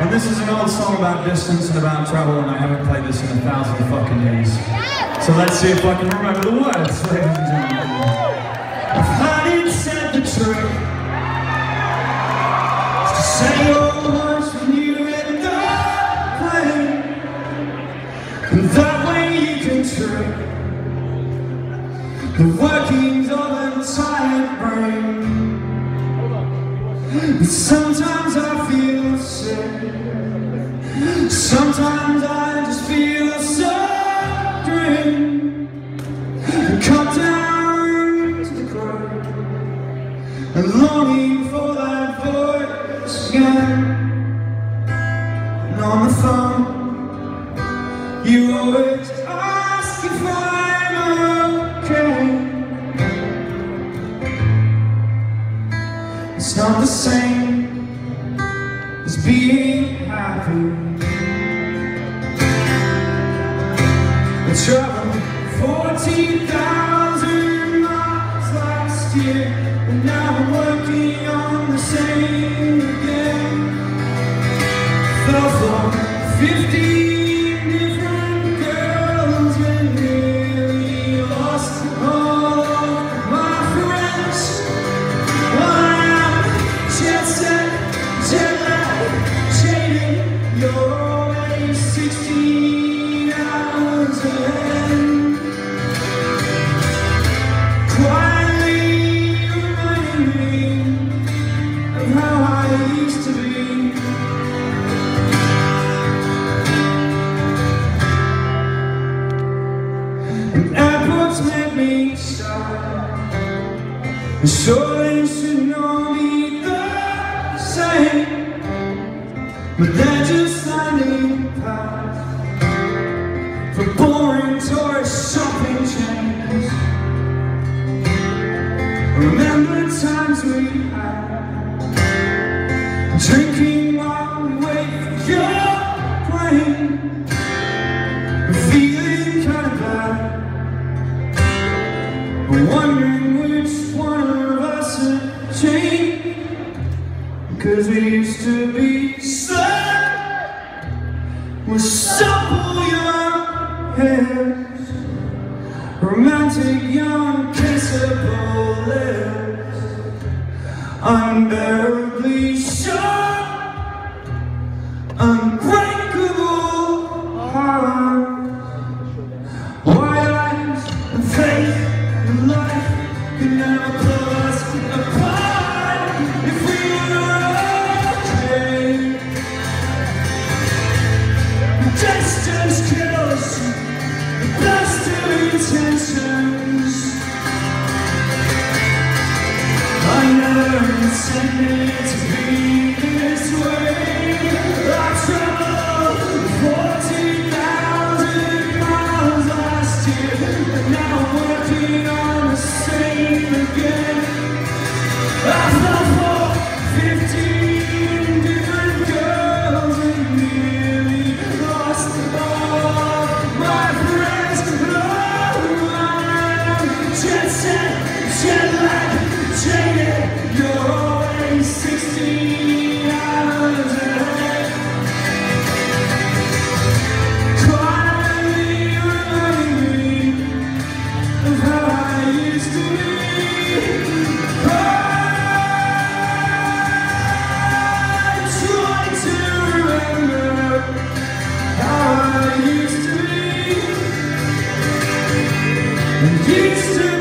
And this is an old song about distance and about travel, and I haven't played this in a thousand fucking years. So let's see if I can remember the words, ladies and gentlemen. I didn't set the truth, to say your words when you end up playing, and that way you can trick the workings of a tired brain. But sometimes I feel. Sometimes I just feel so drained. Cut down to the ground. And longing for that voice again. And on the phone, you always ask if I'm okay. It's not the same as being happy. I traveled 14,000 airports make me stop. They should all be the same But they're just landing pads For boring tourist shopping chains Remember the times we had Drinking while we wait for your Wondering which one of us had changed Cause we used to be sad With supple young hands Romantic young kissable lips Unbearably I never intended to be to